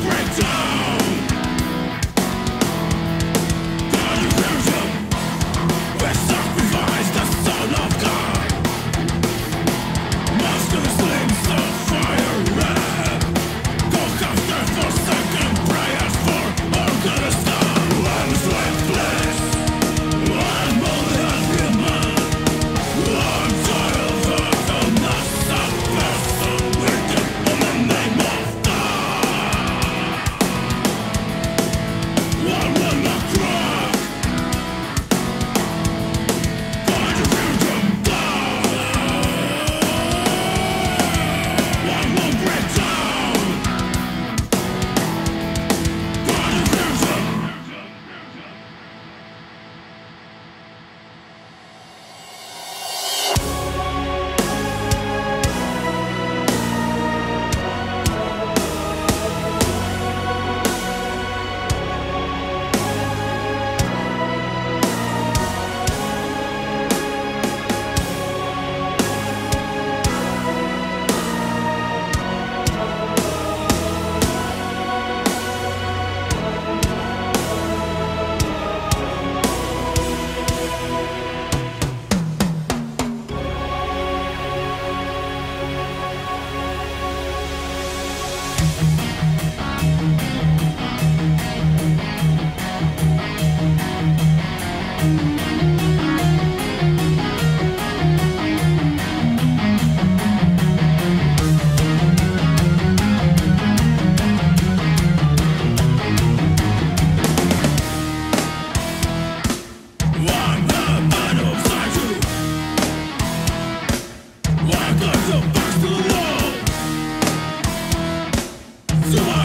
break down So